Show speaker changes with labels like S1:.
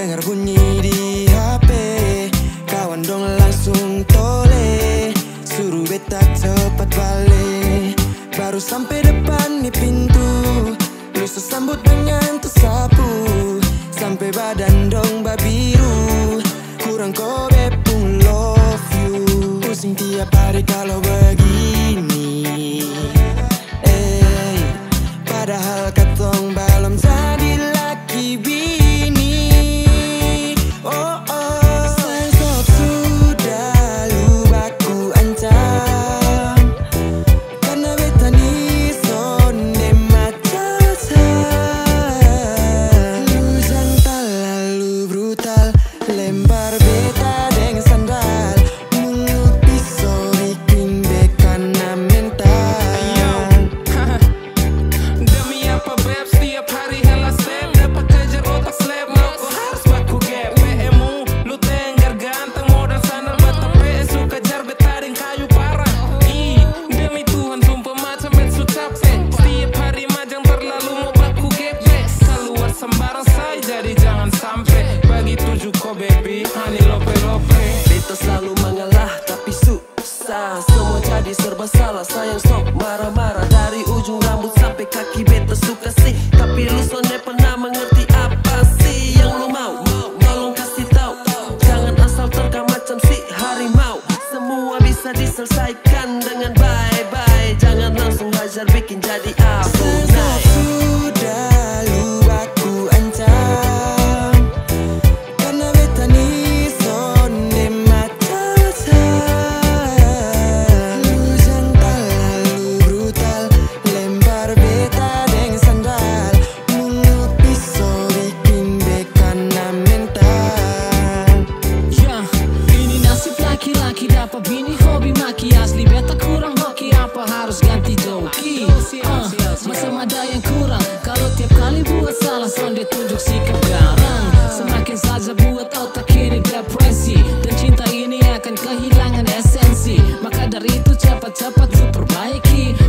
S1: Dengar bunyi di HP Kawan dong langsung tole. Suruh beta cepat balik. Baru sampai depan di pintu. Terus sesambut dengan tersapu. Sampai badan dong babiru Kurang kobe pun love you. Pusing tiap hari kalau begini. Eh, padahal katong baru
S2: Honey lope lope
S3: Beta selalu mengalah tapi susah. Semua jadi serba salah Sayang sok marah-marah. Dari ujung rambut sampai kaki beta suka sih. Tapi lu sonde pernah mengerti apa sih yang lu mau? Tolong kasih tahu. Jangan asal terkam macam si harimau. Semua bisa diselesaikan dengan bye-bye Jangan langsung hajar bikin jadi
S4: asli beta kurang hoki apa harus ganti joki uh, ah, Masa ada yang kurang. Kalau tiap kali buat salah sonde tunjuk sikap garang. Semakin saja buat otak kiri depresi. Dan cinta ini akan kehilangan esensi. Maka dari itu cepat-cepat diperbaiki. perbaiki